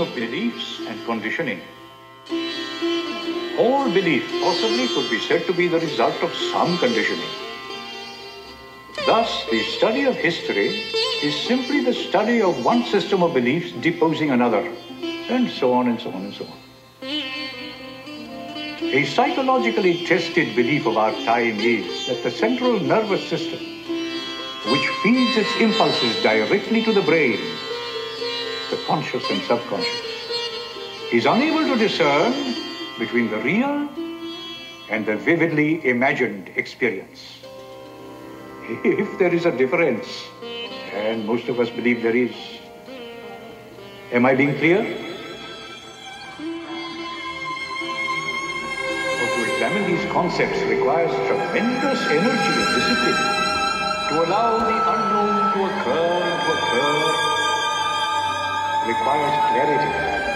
of beliefs and conditioning. All belief possibly could be said to be the result of some conditioning. Thus, the study of history is simply the study of one system of beliefs deposing another, and so on and so on and so on. A psychologically tested belief of our time is that the central nervous system, which feeds its impulses directly to the brain, the conscious and subconscious, is unable to discern between the real and the vividly imagined experience. If there is a difference, and most of us believe there is, am I being clear? Well, to examine these concepts requires tremendous energy and discipline. To allow the unknown to occur and to occur requires clarity.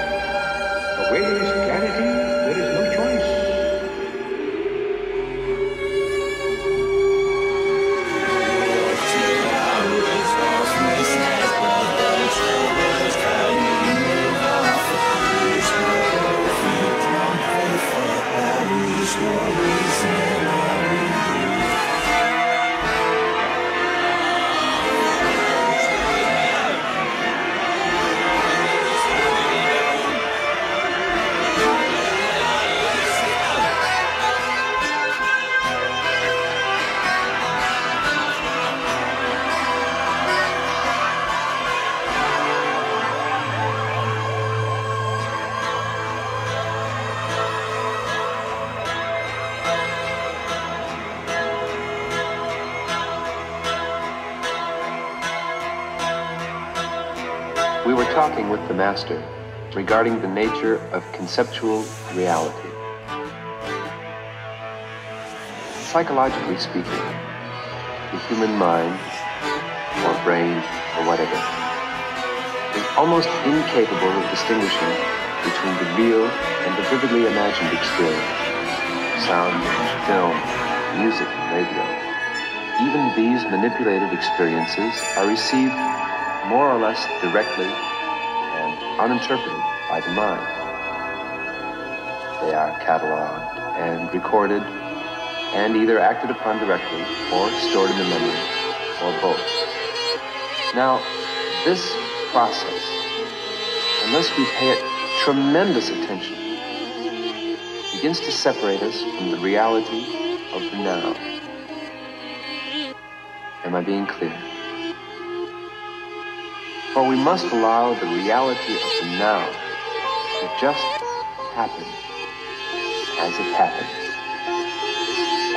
Talking with the Master regarding the nature of conceptual reality. Psychologically speaking, the human mind, or brain, or whatever, is almost incapable of distinguishing between the real and the vividly imagined experience. Sound, film, music, radio. Even these manipulated experiences are received more or less directly uninterpreted by the mind. They are cataloged and recorded and either acted upon directly or stored in the memory or both. Now, this process, unless we pay it tremendous attention, begins to separate us from the reality of the now. Am I being clear? For we must allow the reality of the now to just happen as it happens.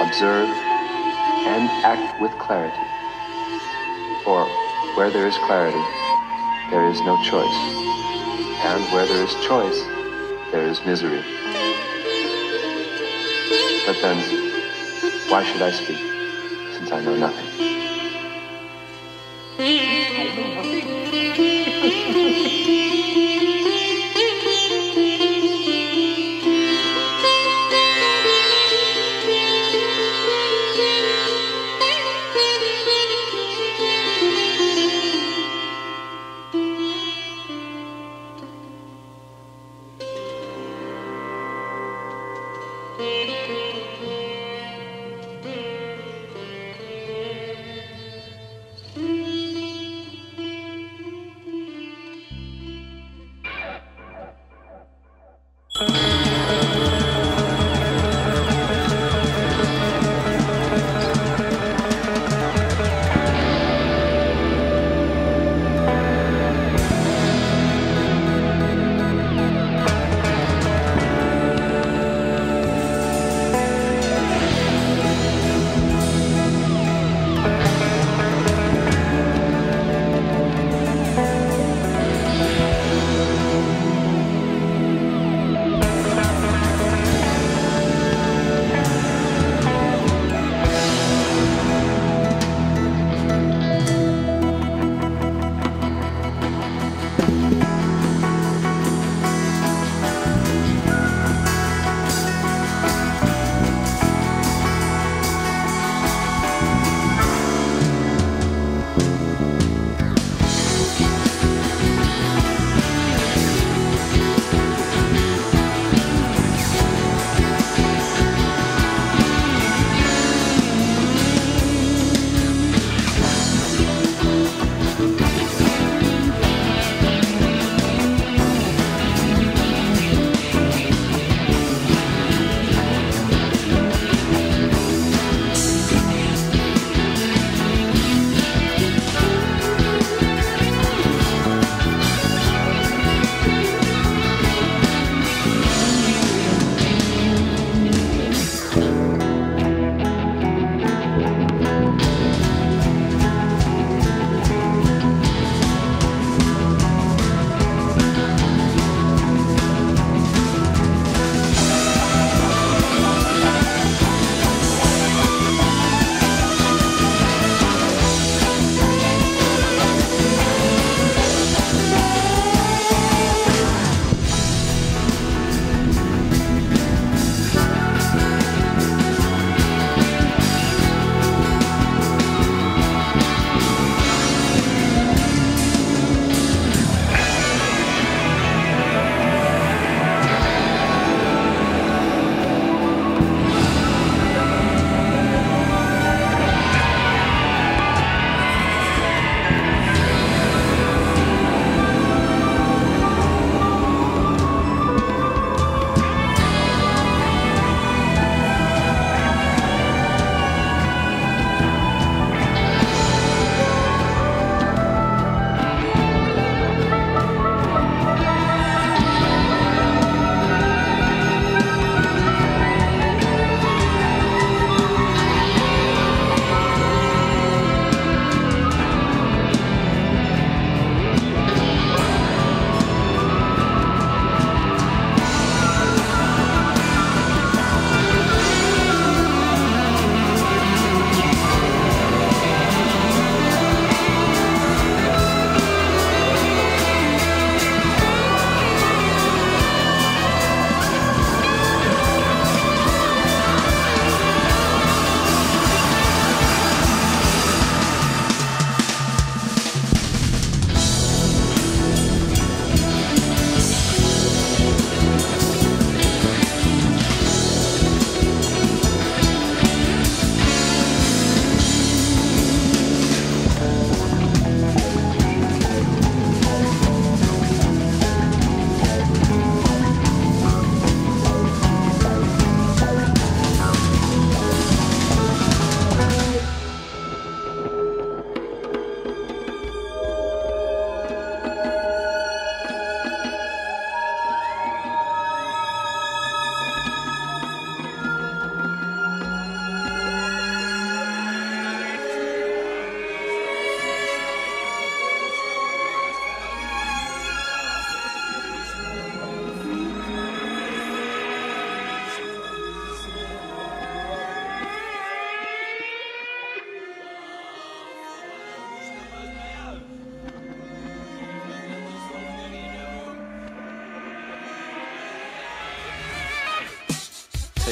Observe and act with clarity. For where there is clarity, there is no choice. And where there is choice, there is misery. But then, why should I speak, since I know nothing?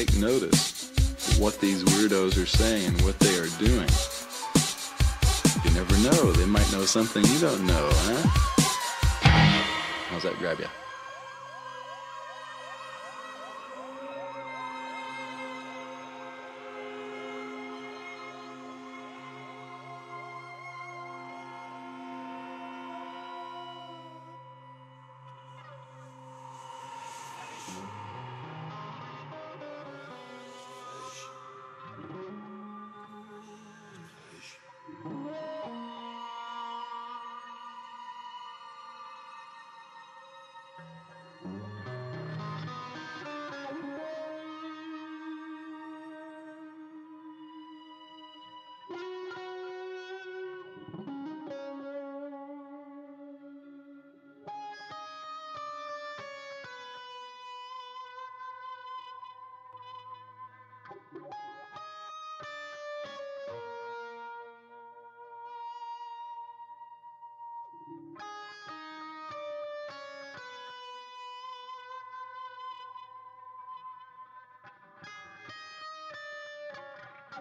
Take notice of what these weirdos are saying and what they are doing. You never know. They might know something you don't know, huh? How's that grab you?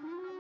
You.